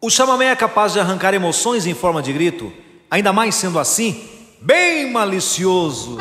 O chamamé é capaz de arrancar emoções em forma de grito, ainda mais sendo assim, bem malicioso.